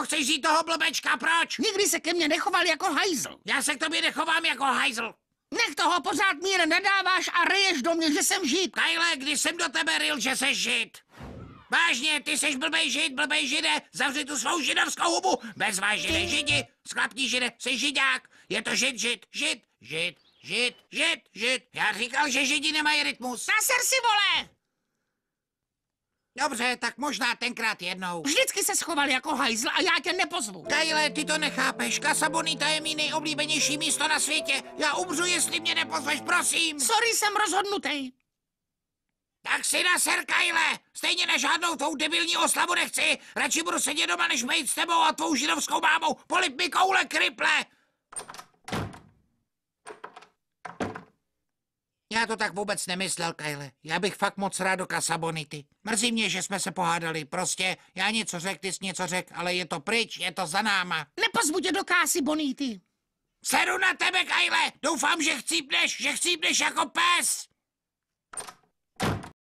To chceš říct toho blbečka, proč? Nikdy se ke mně nechoval jako hajzl. Já se k tobě nechovám jako hajzl. Nech toho pořád mír nadáváš a reješ do mě, že jsem žid. Kajle, když jsem do tebe ril, že seš žid. Vážně, ty seš blbej žid, blbej žide, zavři tu svou židovskou hubu. Bez vás žide, židi, sklapní žide, jsi židák. Je to žid, žid, žid, žid, žid, žid, žid. Já říkal, že židi nemají rytmus. Naser si, vole! Dobře, tak možná tenkrát jednou. Vždycky se schoval jako hajzl a já tě nepozvu. Kajle, ty to nechápeš. Casa Bonita je mý nejoblíbenější místo na světě. Já umřu, jestli mě nepozveš, prosím. Sorry, jsem rozhodnutý. Tak si na ser, Kajle. Stejně na žádnou tou debilní oslavu nechci. Radši budu sedět doma, než být s tebou a tvou židovskou mámou. Polip mi koule, kriple. Já to tak vůbec nemyslel, Kajle. Já bych fakt moc rád do Kasabonity. Mrzí mě, že jsme se pohádali. Prostě já něco řek, ty jsi něco řek, ale je to pryč, je to za náma. Nepozvu tě do kásy, Bonity. Seru na tebe, Kajle! Doufám, že chcípneš, že chcípneš jako pes!